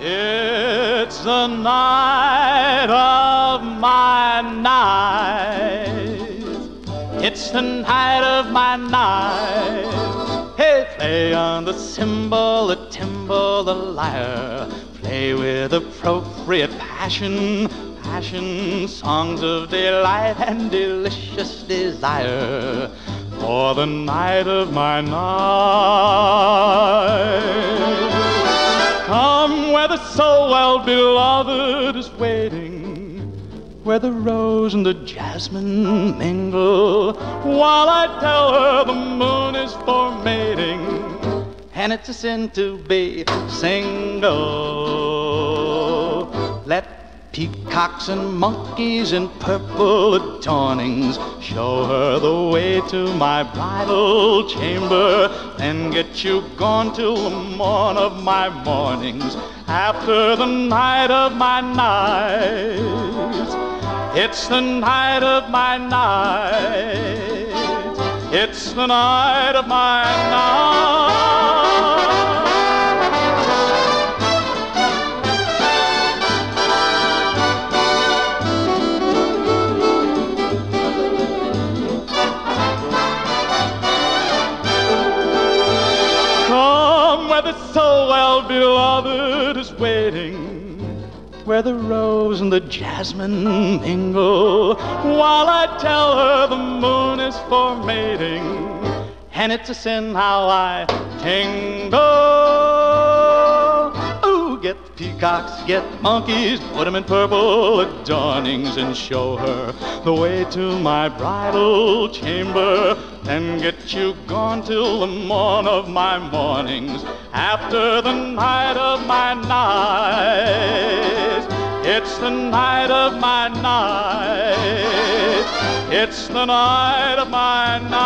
It's the night of my night. It's the night of my night. Hey, play on the cymbal, the timbal, the lyre. Play with appropriate passion, passion, songs of delight and delicious desire. For the night of my night. Where the so well beloved is waiting, where the rose and the jasmine mingle, while I tell her the moon is for mating, and it's a sin to be single. Peacocks and monkeys in purple adornings show her the way to my bridal chamber and get you gone till the morn of my mornings. After the night of my nights it's the night of my night it's the night of my night beloved is waiting, where the rose and the jasmine mingle, while I tell her the moon is for mating, and it's a sin how I tingle. Peacocks, get monkeys, put 'em in purple adornings, and show her the way to my bridal chamber and get you gone till the morn of my mornings after the night of my night. It's the night of my night. It's the night of my night